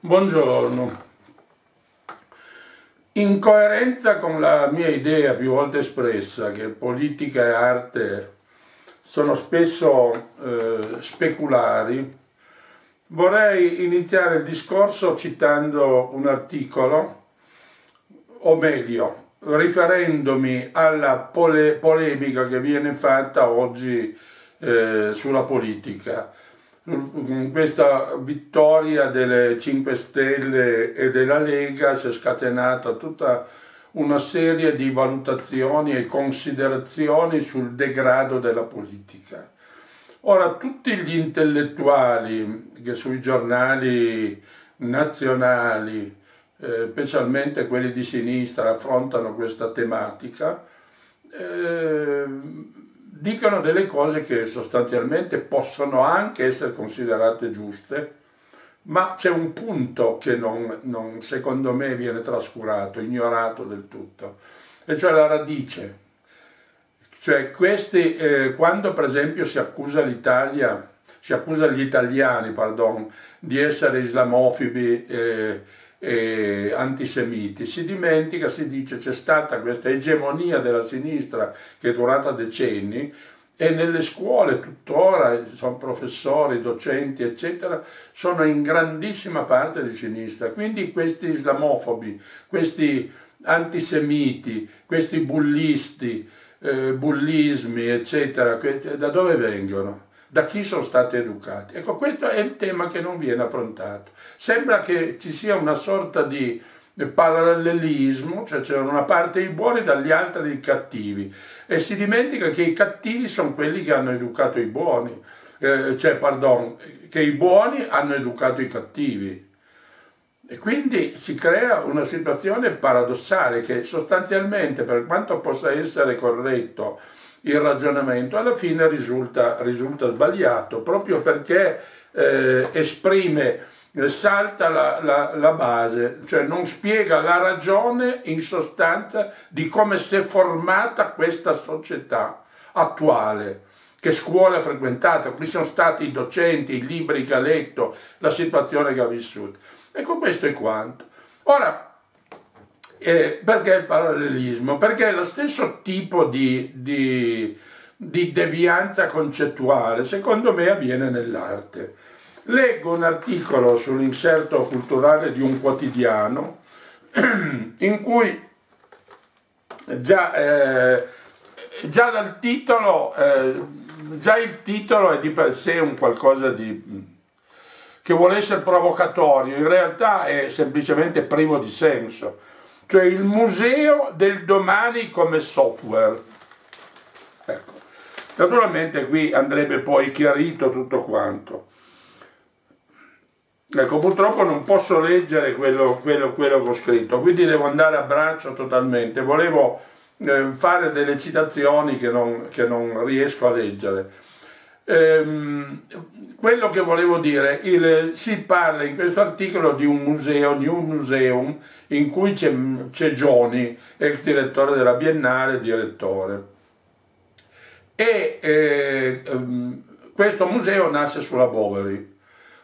Buongiorno. In coerenza con la mia idea più volte espressa che politica e arte sono spesso eh, speculari, vorrei iniziare il discorso citando un articolo, o meglio, riferendomi alla pole polemica che viene fatta oggi eh, sulla politica questa vittoria delle 5 Stelle e della Lega si è scatenata tutta una serie di valutazioni e considerazioni sul degrado della politica. Ora, tutti gli intellettuali che sui giornali nazionali, eh, specialmente quelli di sinistra, affrontano questa tematica, eh, dicono delle cose che sostanzialmente possono anche essere considerate giuste, ma c'è un punto che non, non, secondo me viene trascurato, ignorato del tutto, e cioè la radice. Cioè questi, eh, quando per esempio si accusa l'Italia, si accusa gli italiani, pardon, di essere islamofobi, eh, eh, antisemiti. Si dimentica, si dice c'è stata questa egemonia della sinistra che è durata decenni e nelle scuole tuttora sono professori, docenti, eccetera, sono in grandissima parte di sinistra. Quindi questi islamofobi, questi antisemiti, questi bullisti, eh, bullismi, eccetera, da dove vengono? Da chi sono stati educati. Ecco, questo è il tema che non viene affrontato. Sembra che ci sia una sorta di parallelismo, cioè c'è una parte i buoni e dagli altri i cattivi e si dimentica che i cattivi sono quelli che hanno educato i buoni, eh, cioè, pardon, che i buoni hanno educato i cattivi. E quindi si crea una situazione paradossale che sostanzialmente, per quanto possa essere corretto, il ragionamento, alla fine risulta, risulta sbagliato, proprio perché eh, esprime, eh, salta la, la, la, base, cioè non spiega la ragione in sostanza di come si è formata questa società attuale. Che scuola ha frequentato, qui sono stati i docenti, i libri che ha letto, la situazione che ha vissuto. Ecco, questo è quanto. Ora, eh, perché il parallelismo? Perché lo stesso tipo di, di, di devianza concettuale, secondo me, avviene nell'arte. Leggo un articolo sull'inserto culturale di un quotidiano in cui già, eh, già dal titolo, eh, già il titolo è di per sé un qualcosa di che vuole essere provocatorio, in realtà è semplicemente privo di senso cioè il museo del domani come software. Ecco. Naturalmente qui andrebbe poi chiarito tutto quanto. Ecco, purtroppo non posso leggere quello, quello, quello che ho scritto, quindi devo andare a braccio totalmente. Volevo eh, fare delle citazioni che non, che non riesco a leggere. Ehm, quello che volevo dire, il, si parla in questo articolo di un museo, di un museum in cui c'è, c'è Gioni, ex direttore della Biennale, direttore. E eh, ehm, questo museo nasce sulla Boveri.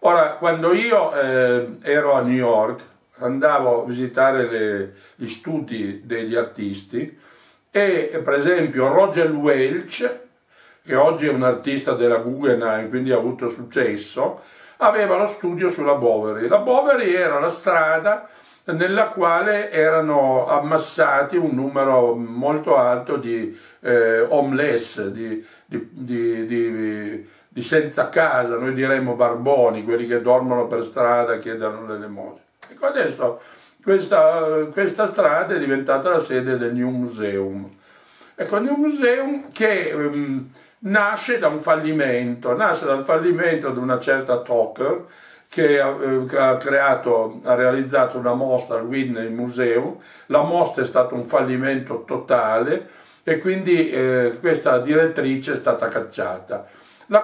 Ora, quando io eh, ero a New York, andavo a visitare le, gli studi degli artisti e per esempio Roger Welch, che oggi è un artista della Guggenheim, quindi ha avuto successo, aveva lo studio sulla Boveri. La Boveri era la strada nella quale erano ammassati un numero molto alto di eh, homeless, di, di, di, di, senza casa, noi diremmo barboni, quelli che dormono per strada chiedono l'elemosina. Ecco adesso questa, questa, strada è diventata la sede del New Museum. Ecco, il New Museum che... Um, nasce da un fallimento, nasce dal fallimento di una certa Tucker che eh, ha creato, ha realizzato una mostra al Whitney Museum, la mostra è stata un fallimento totale e quindi eh, questa direttrice è stata cacciata.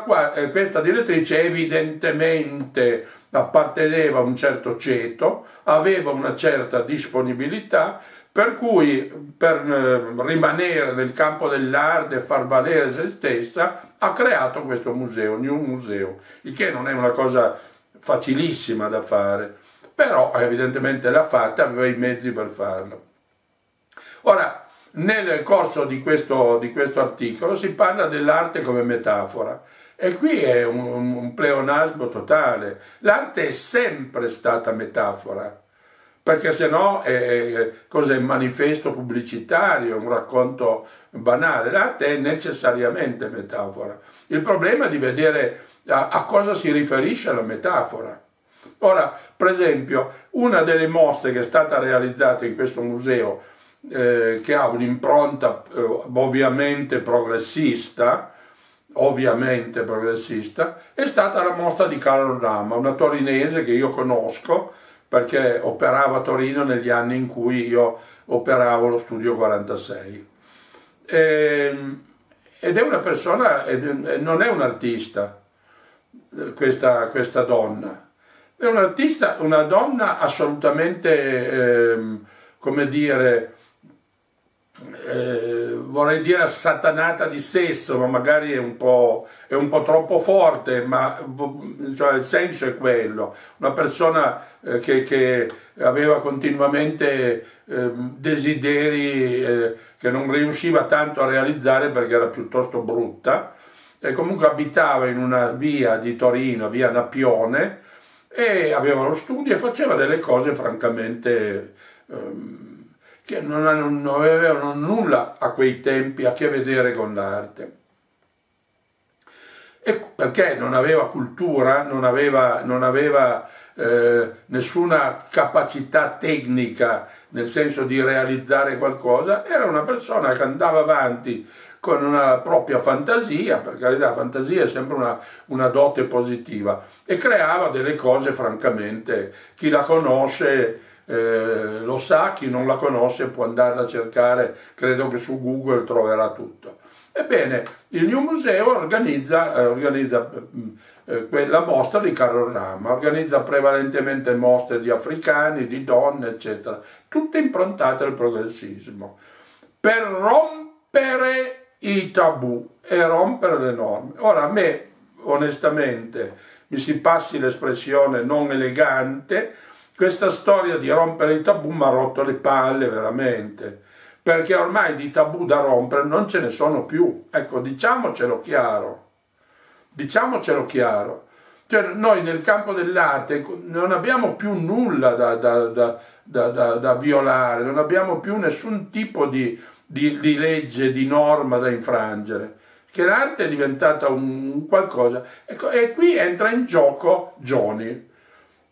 Qua, eh, questa direttrice evidentemente apparteneva a un certo ceto, aveva una certa disponibilità per cui per eh, rimanere nel campo dell'arte e far valere se stessa ha creato questo museo, New Museo, il che non è una cosa facilissima da fare, però evidentemente l'ha fatta, aveva i mezzi per farlo. Ora, nel corso di questo, di questo articolo si parla dell'arte come metafora e qui è un, un pleonasmo totale. L'arte è sempre stata metafora, perché se no è, cos'è, un manifesto pubblicitario, un racconto banale. L'arte è necessariamente metafora. Il problema è di vedere a, a cosa si riferisce la metafora. Ora, per esempio, una delle mostre che è stata realizzata in questo museo eh, che ha un'impronta eh, ovviamente progressista, ovviamente progressista, è stata la mostra di Carlo Rama, una torinese che io conosco perché operava a Torino negli anni in cui io operavo lo studio 46. E, ehm, ed è una persona, non è un artista, questa, questa donna, è un artista, una donna assolutamente, eh, come dire, eh, vorrei dire assatanata di sesso, ma magari è un po', è un po troppo forte, ma cioè, il senso è quello. Una persona eh, che, che, aveva continuamente eh, desideri che non riusciva tanto a realizzare perché era piuttosto brutta, e comunque abitava in una via di Torino, via Napione, e aveva lo studio e faceva delle cose francamente... Ehm, che non, avevano nulla a quei tempi a che vedere con l'arte. E perché non aveva cultura, non aveva, non aveva eh, nessuna capacità tecnica nel senso di realizzare qualcosa, era una persona che andava avanti con una propria fantasia, per carità, fantasia è sempre una, una, dote positiva, e creava delle cose francamente, chi la conosce eh, lo sa, chi non la conosce può andarla a cercare, credo che su Google troverà tutto. Ebbene, il New Museo organizza, eh, organizza eh, quella mostra di Carlo Rama, organizza prevalentemente mostre di africani, di donne, eccetera, tutte improntate al progressismo, per rompere i tabù e rompere le norme. Ora, a me, onestamente, mi si passi l'espressione non elegante, questa storia di rompere i tabù mi ha rotto le palle veramente, perché ormai di tabù da rompere non ce ne sono più. Ecco, diciamocelo chiaro. Diciamocelo chiaro. Cioè, noi nel campo dell'arte non abbiamo più nulla da, da, da, da, violare, non abbiamo più nessun tipo di, di, di legge, di norma da infrangere che l'arte è diventata un qualcosa. Ecco, e qui entra in gioco Johnny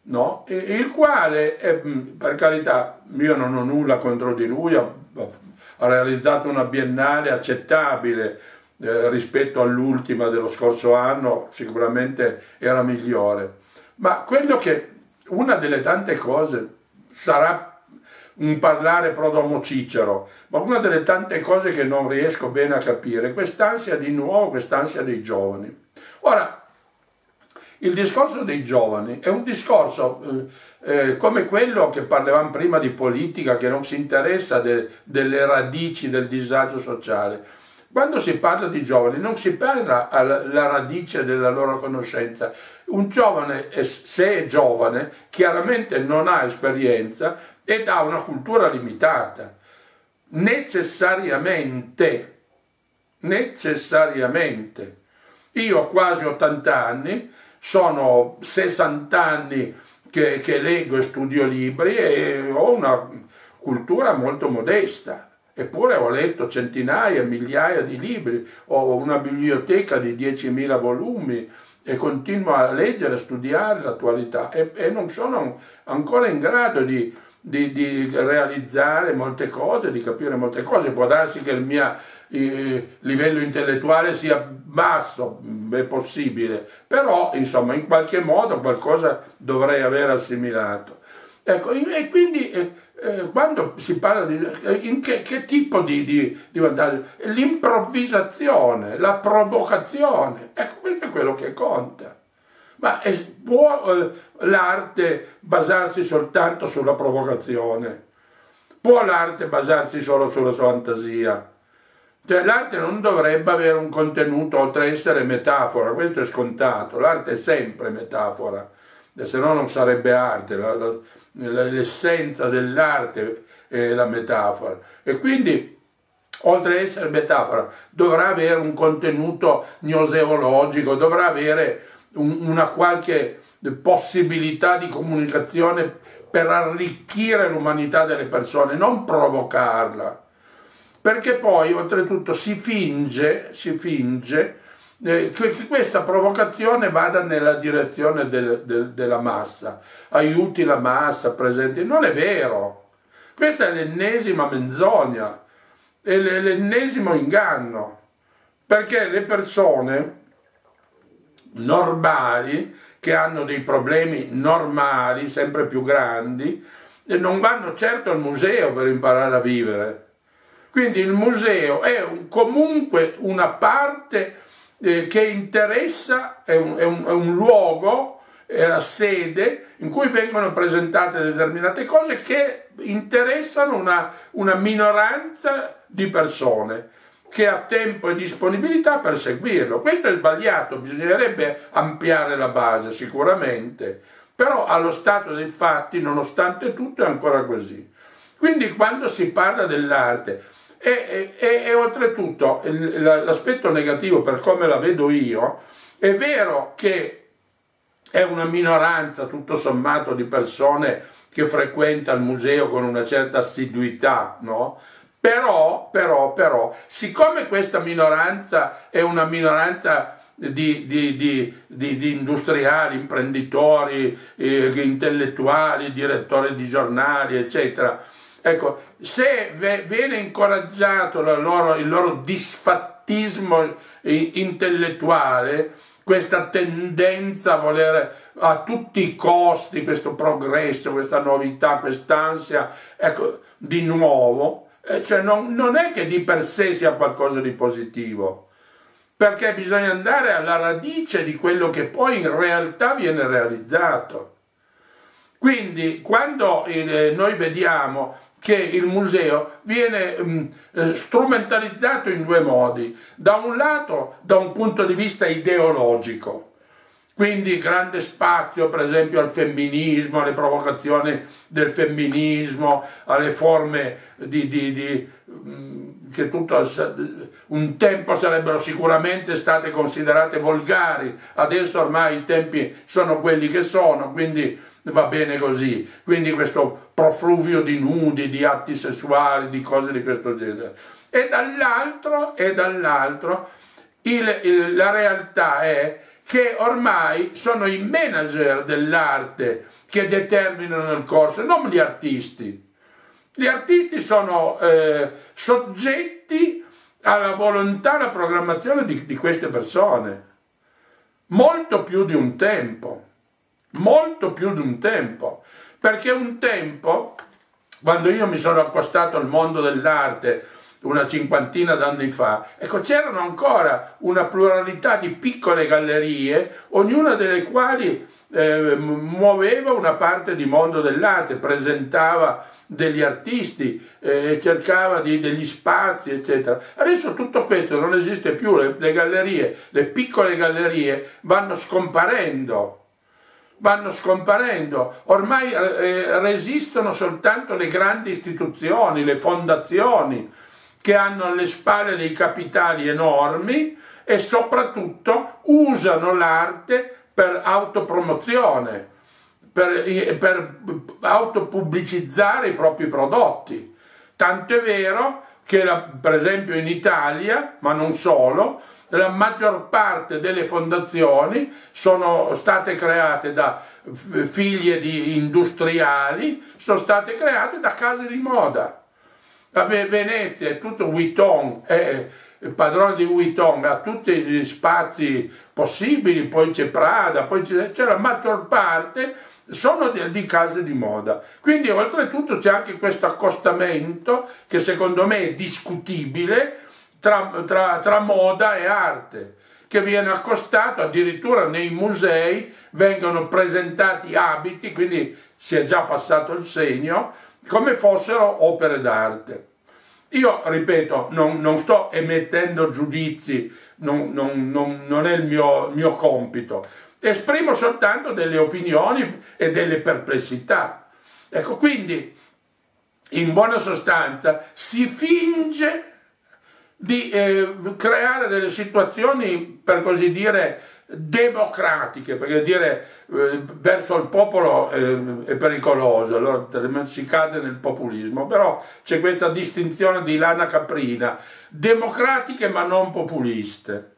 no? E, il quale, è, per carità, io non ho nulla contro di lui, ha, ha realizzato una biennale accettabile eh, rispetto all'ultima dello scorso anno, sicuramente era migliore. Ma quello che, una delle tante cose, sarà un parlare prodomo Cicero, ma una delle tante cose che non riesco bene a capire, quest'ansia di nuovo, quest'ansia dei giovani. Ora, il discorso dei giovani è un discorso eh, eh, come quello che parlavamo prima di politica, che non si interessa de, delle radici del disagio sociale. Quando si parla di giovani non si parla alla radice della loro conoscenza. Un giovane, se è giovane, chiaramente non ha esperienza ed ha una cultura limitata. Necessariamente, necessariamente. Io ho quasi 80 anni, sono 60 anni che, che leggo e studio libri e ho una cultura molto modesta. Eppure ho letto centinaia, migliaia di libri, ho una biblioteca di 10.000 volumi e continuo a leggere, a studiare l'attualità e, e non sono ancora in grado di, di, di, realizzare molte cose, di capire molte cose. Può darsi che il mio eh, livello intellettuale sia basso, è possibile, però insomma in qualche modo qualcosa dovrei aver assimilato. Ecco, e quindi eh, eh, quando si parla di eh, in che, che tipo di, di, di, vantaggio? L'improvvisazione, la provocazione, ecco questo è quello che conta. Ma può eh, l'arte basarsi soltanto sulla provocazione? Può l'arte basarsi solo sulla fantasia? Cioè l'arte non dovrebbe avere un contenuto oltre a essere metafora, questo è scontato, l'arte è sempre metafora. se no non sarebbe arte, l'essenza dell'arte è la metafora. E quindi, oltre ad essere metafora, dovrà avere un contenuto gnoseologico, dovrà avere una qualche possibilità di comunicazione per arricchire l'umanità delle persone, non provocarla. Perché poi, oltretutto, si finge, si finge eh, che questa provocazione vada nella direzione del, del, della massa, aiuti la massa, presenti. Non è vero. Questa è l'ennesima menzogna, è l'ennesimo inganno, perché le persone normali che hanno dei problemi normali, sempre più grandi, e non vanno certo al museo per imparare a vivere. Quindi il museo è un, comunque una parte eh, che interessa, è un, è, un, è un, luogo, è la sede in cui vengono presentate determinate cose che interessano una, una minoranza di persone che ha tempo e disponibilità per seguirlo. Questo è sbagliato, bisognerebbe ampliare la base sicuramente, però allo stato dei fatti, nonostante tutto, è ancora così. Quindi quando si parla dell'arte, e, e, e oltretutto l'aspetto negativo per come la vedo io, è vero che è una minoranza tutto sommato di persone che frequenta il museo con una certa assiduità, no? Però, però, però, siccome questa minoranza è una minoranza di, di, di, di industriali, imprenditori, eh, intellettuali, direttori di giornali, eccetera, ecco, se viene incoraggiato loro, il loro disfattismo intellettuale, questa tendenza a volere a tutti i costi questo progresso, questa novità, quest'ansia, ecco, di nuovo, eh, cioè non, non è che di per sé sia qualcosa di positivo, perché bisogna andare alla radice di quello che poi in realtà viene realizzato. Quindi quando eh, noi vediamo che il museo viene mh, eh, strumentalizzato in due modi, da un lato da un punto di vista ideologico, quindi grande spazio per esempio al femminismo, alle provocazioni del femminismo, alle forme di, di, di mm, che tutto, un tempo sarebbero sicuramente state considerate volgari, adesso ormai i tempi sono quelli che sono, quindi va bene così. Quindi questo profluvio di nudi, di atti sessuali, di cose di questo genere. E dall'altro, il, la realtà è che ormai sono i manager dell'arte che determinano il corso, non gli artisti. Gli artisti sono eh, soggetti alla volontà, alla programmazione di, di queste persone, molto più di un tempo, molto più di un tempo, perché un tempo, quando io mi sono accostato al mondo dell'arte, una cinquantina d'anni fa, ecco, c'erano ancora una pluralità di piccole gallerie, ognuna delle quali eh, muoveva una parte di mondo dell'arte, presentava degli artisti, eh, cercava di, degli spazi, eccetera. Adesso tutto questo non esiste più, le, le gallerie, le piccole gallerie vanno scomparendo vanno scomparendo, ormai eh, resistono soltanto le grandi istituzioni, le fondazioni, che hanno alle spalle dei capitali enormi e soprattutto usano l'arte per autopromozione, per, per autopubblicizzare i propri prodotti. Tanto è vero che la, per esempio in Italia, ma non solo, la maggior parte delle fondazioni sono state create da figlie di industriali, sono state create da case di moda a Venezia è tutto Vuitton, è il padrone di Vuitton, ha tutti gli spazi possibili, poi c'è Prada, poi c'è la maggior parte sono di, di, case di moda. Quindi oltretutto c'è anche questo accostamento che secondo me è discutibile tra, tra, tra moda e arte che viene accostato addirittura nei musei vengono presentati abiti, quindi si è già passato il segno, come fossero opere d'arte. Io, ripeto, non, non sto emettendo giudizi, non, non, non è il mio, mio compito. esprimo soltanto delle opinioni e delle perplessità. Ecco, quindi, in buona sostanza, si finge di eh, creare delle situazioni, per così dire, democratiche, perché dire verso il popolo eh, è pericoloso, allora si cade nel populismo, però c'è questa distinzione di lana caprina, democratiche ma non populiste.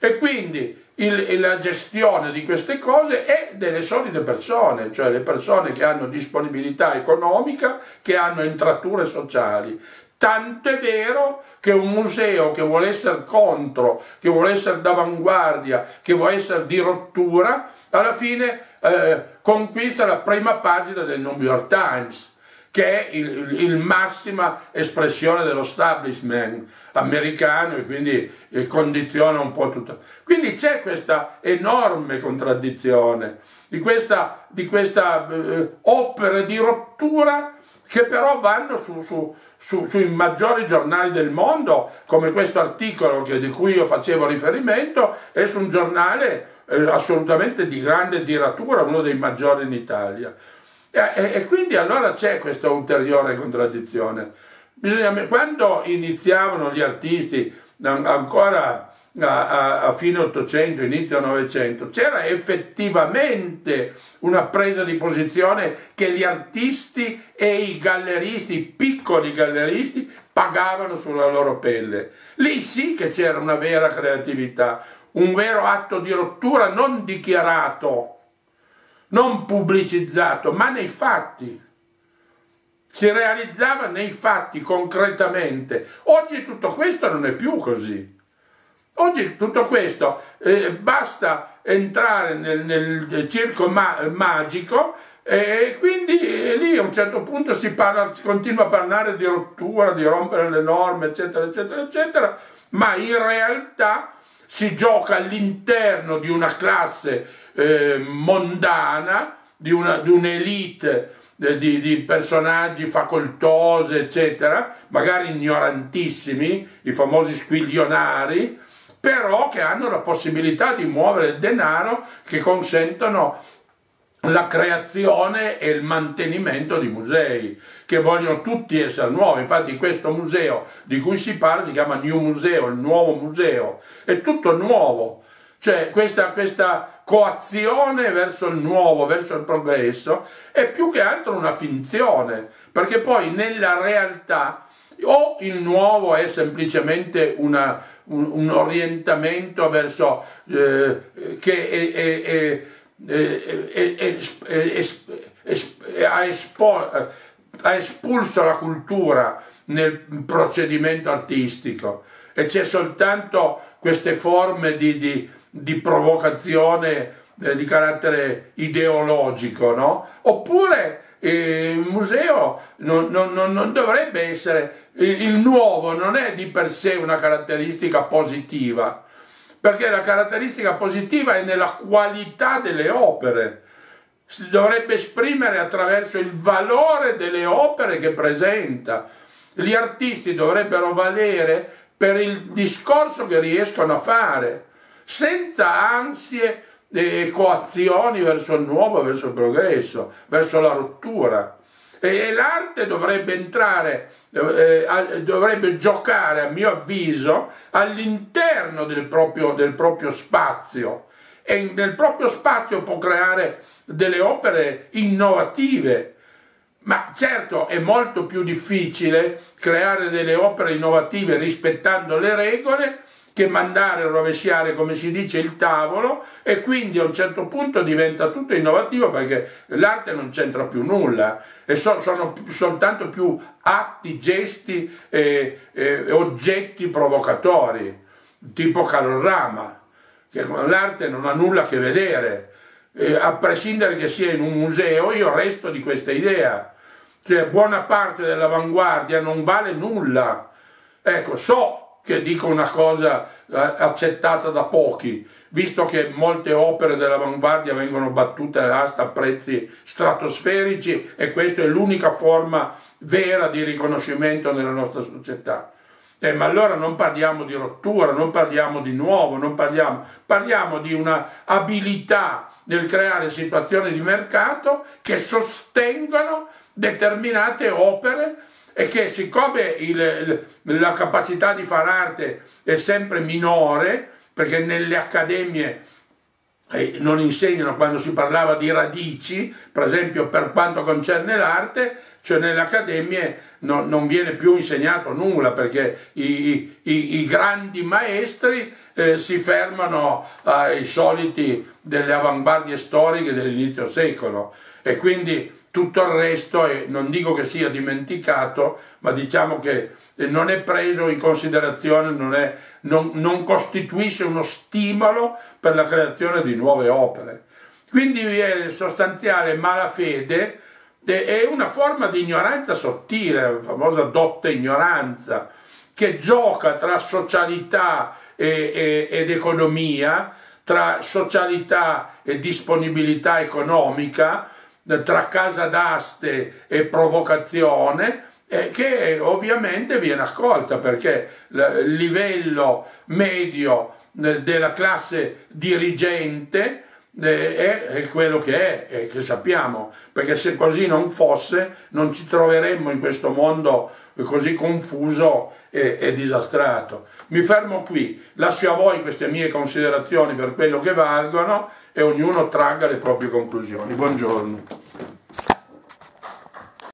E quindi il, la gestione di queste cose è delle solite persone, cioè le persone che hanno disponibilità economica, che hanno entrature sociali. Tanto è vero che un museo che vuole essere contro, che vuole essere d'avanguardia, che vuole essere di rottura, alla fine eh, conquista la prima pagina del New York Times, che è il, il massima espressione dello establishment americano e quindi eh, condiziona un po' tutto. Quindi c'è questa enorme contraddizione di questa, di questa eh, opera di rottura che però vanno su, su, su, sui maggiori giornali del mondo, come questo articolo che, di cui io facevo riferimento, è su un giornale eh, assolutamente di grande tiratura, uno dei maggiori in Italia. E, e, e quindi allora c'è questa ulteriore contraddizione. Bisogna, quando iniziavano gli artisti, ancora a, a, a fine 800, inizio 900, c'era effettivamente una presa di posizione che gli artisti e i galleristi, i piccoli galleristi, pagavano sulla loro pelle. Lì sì che c'era una vera creatività, un vero atto di rottura non dichiarato, non pubblicizzato, ma nei fatti. Si realizzava nei fatti concretamente. Oggi tutto questo non è più così. Oggi tutto questo eh, basta entrare nel, nel circo ma magico e quindi lì a un certo punto si, parla, si continua a parlare di rottura, di rompere le norme, eccetera, eccetera, eccetera, ma in realtà si gioca all'interno di una classe eh, mondana, di, una, di un'elite eh, di, di, personaggi facoltose, eccetera, magari ignorantissimi, i famosi squiglionari, però che hanno la possibilità di muovere il denaro che consentono la creazione e il mantenimento di musei che vogliono tutti essere nuovi. Infatti questo museo di cui si parla si chiama New Museo, il nuovo museo, è tutto nuovo. Cioè questa, questa coazione verso il nuovo, verso il progresso, è più che altro una finzione, perché poi nella realtà o il nuovo è semplicemente una, un, un, orientamento verso eh, che è, è, è, ha, espulso la cultura nel procedimento artistico e c'è soltanto queste forme di, di, di provocazione eh, di carattere ideologico, no? Oppure eh, il museo non, non, non, dovrebbe essere, il, nuovo non è di per sé una caratteristica positiva, perché la caratteristica positiva è nella qualità delle opere, si dovrebbe esprimere attraverso il valore delle opere che presenta. Gli artisti dovrebbero valere per il discorso che riescono a fare, senza ansie e coazioni verso il nuovo, verso il progresso, verso la rottura. E, e l'arte dovrebbe entrare, eh, dovrebbe giocare, a mio avviso, all'interno del del proprio spazio e nel proprio spazio può creare delle opere innovative. Ma certo è molto più difficile creare delle opere innovative rispettando le regole che mandare a rovesciare, come si dice, il tavolo e quindi a un certo punto diventa tutto innovativo perché l'arte non c'entra più nulla e so, sono soltanto più atti, gesti e, e oggetti provocatori, tipo Calorama, che con l'arte non ha nulla a che vedere. Eh, a prescindere che sia in un museo, io resto di questa idea. Cioè, buona parte dell'avanguardia non vale nulla. Ecco, so che dico una cosa eh, accettata da pochi, visto che molte opere dell'avanguardia vengono battute all'asta a prezzi stratosferici e questa è l'unica forma vera di riconoscimento nella nostra società. Eh, ma allora non parliamo di rottura, non parliamo di nuovo, non parliamo, parliamo di una abilità nel creare situazioni di mercato che sostengono determinate opere e che siccome il, la capacità di fare arte è sempre minore, perché nelle accademie eh, non insegnano quando si parlava di radici, per esempio per quanto concerne l'arte, cioè nelle accademie non, non, viene più insegnato nulla perché i, i, i grandi maestri eh, si fermano ai soliti delle avanguardie storiche dell'inizio secolo. E quindi tutto il resto è, non dico che sia dimenticato, ma diciamo che non è preso in considerazione, non, è, non, non costituisce uno stimolo per la creazione di nuove opere. Quindi vi è sostanziale malafede è una forma di ignoranza sottile, la famosa dotta ignoranza, che gioca tra socialità e, e, ed economia, tra socialità e disponibilità economica, tra casa d'aste e provocazione, eh, che ovviamente viene accolta perché il livello medio eh, della classe dirigente eh, è, è, quello che è, e che sappiamo, perché se così non fosse non ci troveremmo in questo mondo così confuso e, e disastrato. Mi fermo qui, lascio a voi queste mie considerazioni per quello che valgono e ognuno tragga le proprie conclusioni. Buongiorno.